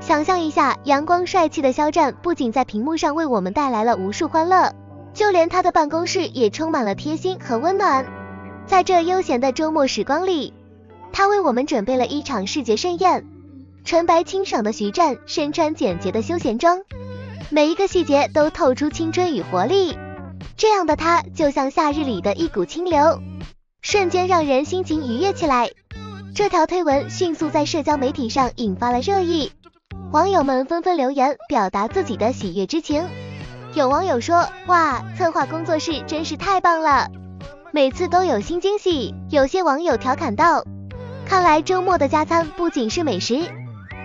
想象一下，阳光帅气的肖战不仅在屏幕上为我们带来了无数欢乐，就连他的办公室也充满了贴心和温暖。在这悠闲的周末时光里，他为我们准备了一场视觉盛宴。纯白清爽的徐湛身穿简洁的休闲装，每一个细节都透出青春与活力。这样的他就像夏日里的一股清流，瞬间让人心情愉悦起来。这条推文迅速在社交媒体上引发了热议，网友们纷纷留言表达自己的喜悦之情。有网友说：“哇，策划工作室真是太棒了，每次都有新惊喜。”有些网友调侃道：“看来周末的加餐不仅是美食。”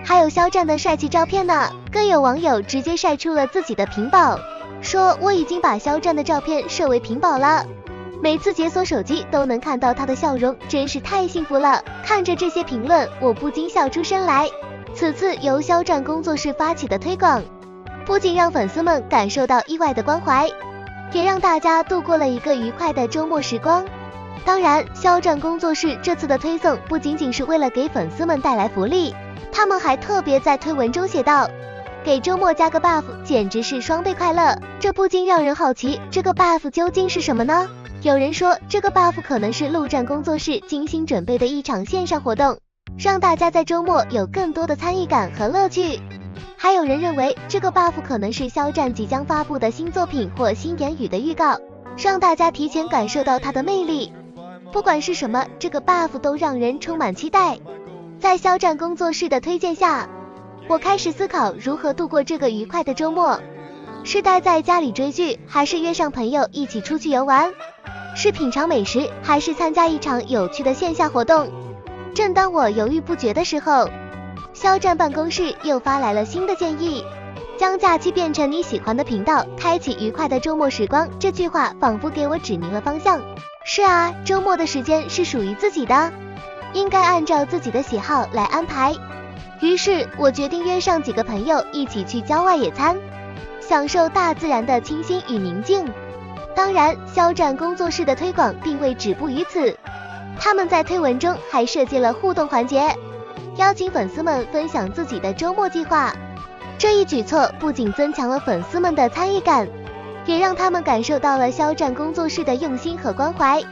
还有肖战的帅气照片呢，更有网友直接晒出了自己的屏保，说我已经把肖战的照片设为屏保了，每次解锁手机都能看到他的笑容，真是太幸福了。看着这些评论，我不禁笑出声来。此次由肖战工作室发起的推广，不仅让粉丝们感受到意外的关怀，也让大家度过了一个愉快的周末时光。当然，肖战工作室这次的推送不仅仅是为了给粉丝们带来福利。他们还特别在推文中写道：“给周末加个 buff，简直是双倍快乐。”这不禁让人好奇，这个 buff 究竟是什么呢？有人说，这个 buff 可能是陆战工作室精心准备的一场线上活动，让大家在周末有更多的参与感和乐趣。还有人认为，这个 buff 可能是肖战即将发布的新作品或新言语的预告，让大家提前感受到他的魅力。不管是什么，这个 buff 都让人充满期待。在肖战工作室的推荐下，我开始思考如何度过这个愉快的周末，是待在家里追剧，还是约上朋友一起出去游玩？是品尝美食，还是参加一场有趣的线下活动？正当我犹豫不决的时候，肖战办公室又发来了新的建议：将假期变成你喜欢的频道，开启愉快的周末时光。这句话仿佛给我指明了方向。是啊，周末的时间是属于自己的。应该按照自己的喜好来安排。于是我决定约上几个朋友一起去郊外野餐，享受大自然的清新与宁静。当然，肖战工作室的推广并未止步于此，他们在推文中还设计了互动环节，邀请粉丝们分享自己的周末计划。这一举措不仅增强了粉丝们的参与感，也让他们感受到了肖战工作室的用心和关怀。